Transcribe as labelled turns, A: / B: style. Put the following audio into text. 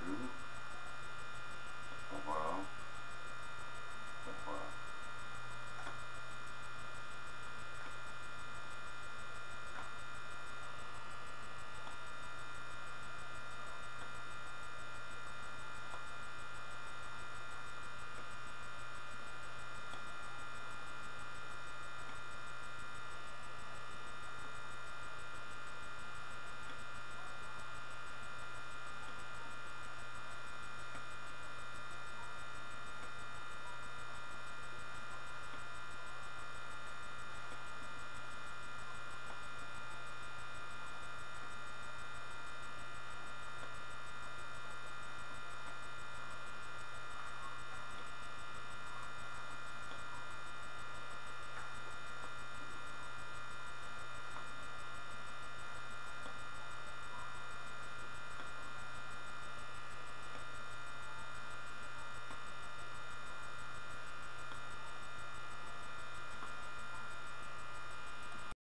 A: Mm-hmm.